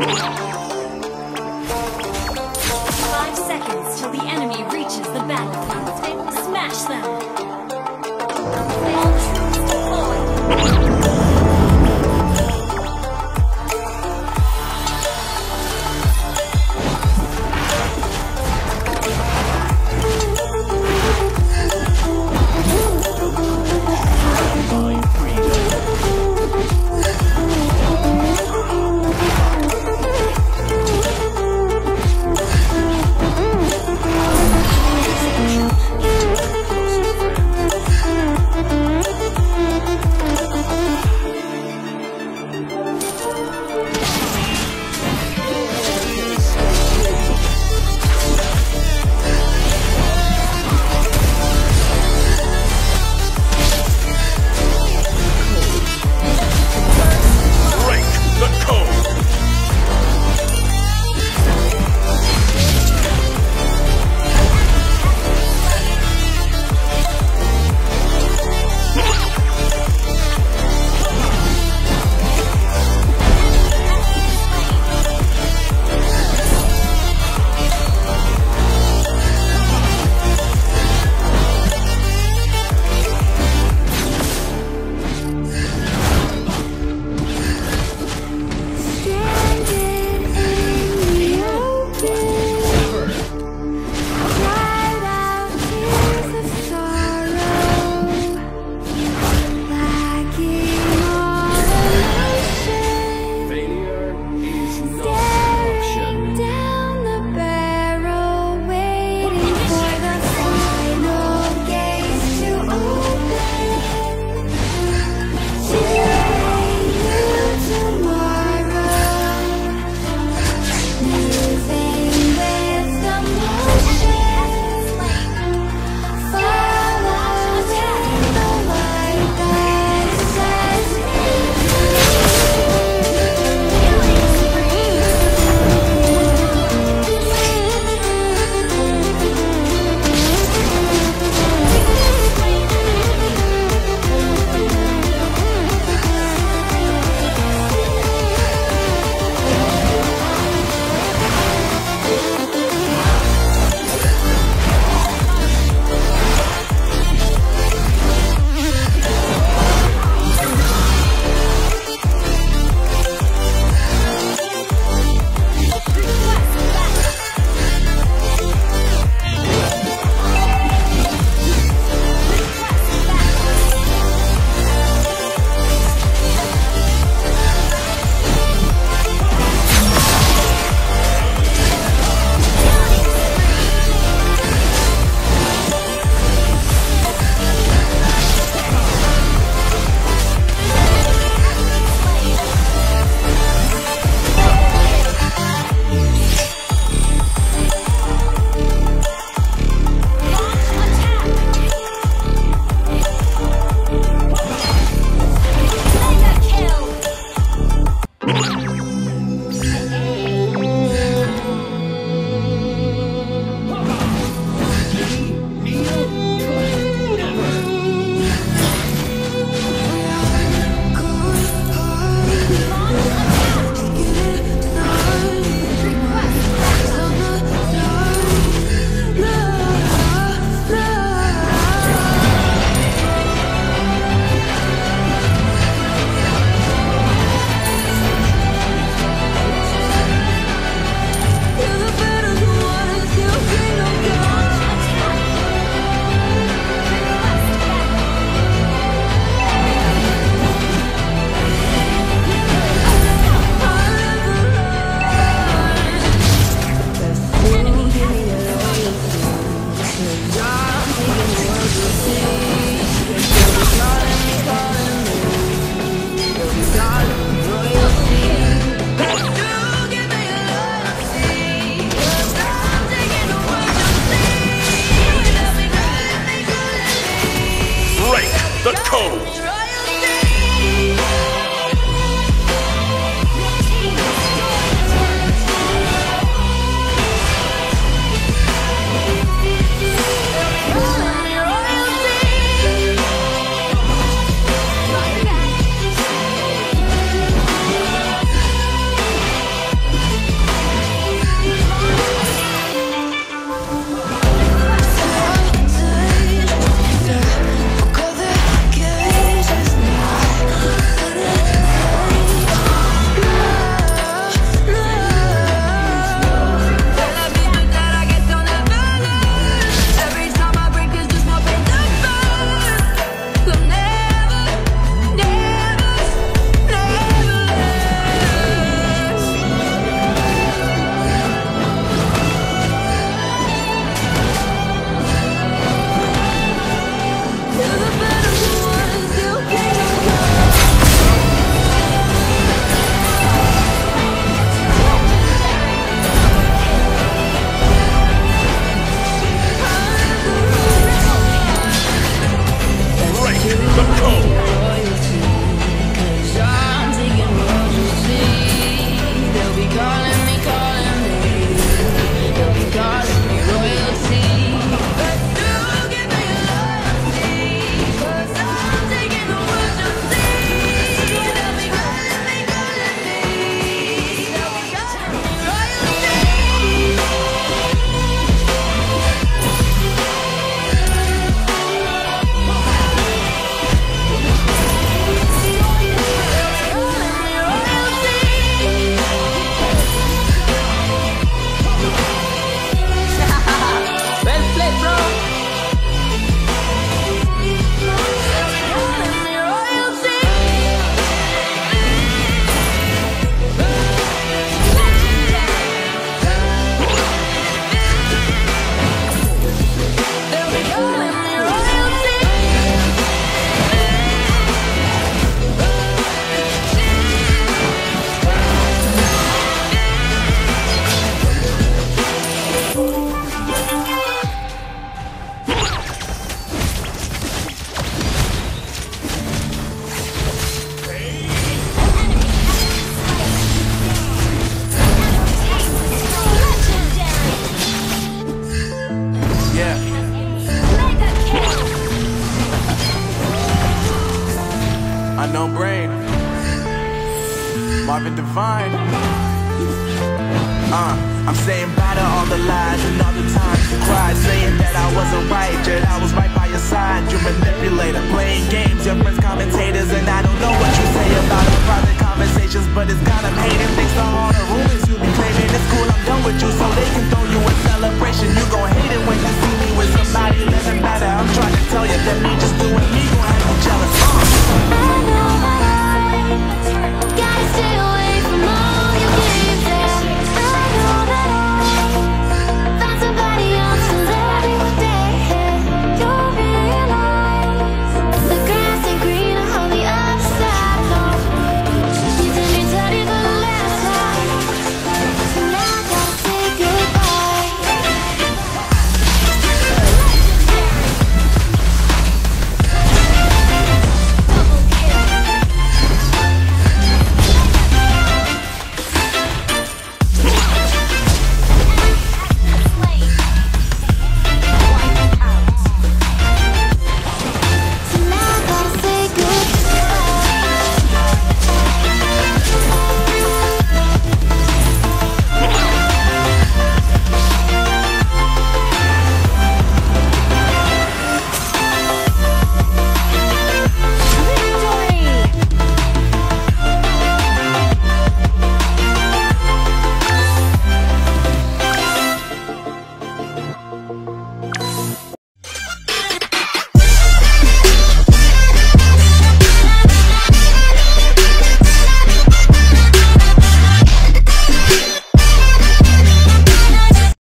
Música the code. Marvin Devine. Uh, I'm saying bye to all the lies and all the times you cried, saying that I wasn't right, yet I was right by your side. You manipulator, playing games, your friends commentators, and I don't know what you say about the private conversations, but it's got them hating. things to all the.